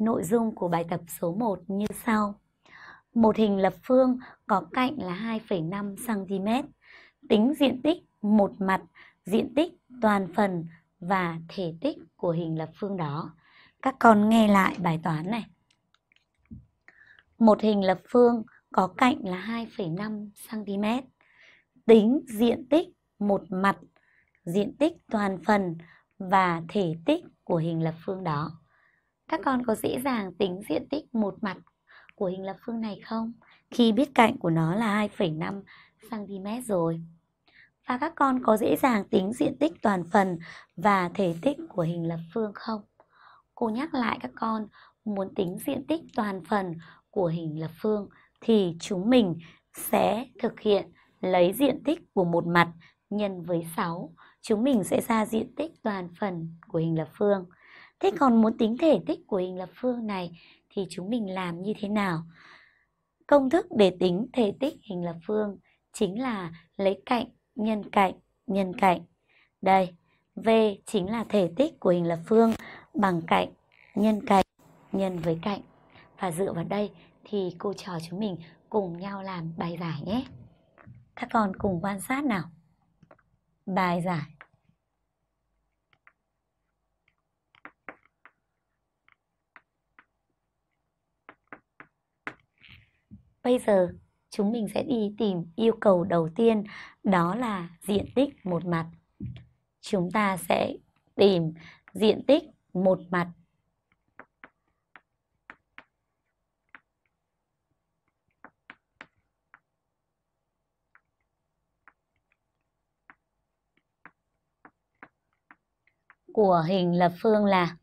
Nội dung của bài tập số 1 như sau. Một hình lập phương có cạnh là 2,5 cm. Tính diện tích một mặt, diện tích toàn phần và thể tích của hình lập phương đó. Các con nghe lại bài toán này. Một hình lập phương có cạnh là 2,5 cm. Tính diện tích một mặt, diện tích toàn phần và thể tích của hình lập phương đó. Các con có dễ dàng tính diện tích một mặt của hình lập phương này không? Khi biết cạnh của nó là 2,5 cm rồi. Và các con có dễ dàng tính diện tích toàn phần và thể tích của hình lập phương không? Cô nhắc lại các con, muốn tính diện tích toàn phần của hình lập phương thì chúng mình sẽ thực hiện lấy diện tích của một mặt nhân với 6. Chúng mình sẽ ra diện tích toàn phần của hình lập phương. Thế còn muốn tính thể tích của hình lập phương này thì chúng mình làm như thế nào? Công thức để tính thể tích hình lập phương chính là lấy cạnh nhân cạnh nhân cạnh. Đây, V chính là thể tích của hình lập phương bằng cạnh nhân cạnh nhân với cạnh. Và dựa vào đây thì cô trò chúng mình cùng nhau làm bài giải nhé. Các con cùng quan sát nào. Bài giải Bây giờ, chúng mình sẽ đi tìm yêu cầu đầu tiên, đó là diện tích một mặt. Chúng ta sẽ tìm diện tích một mặt của hình lập phương là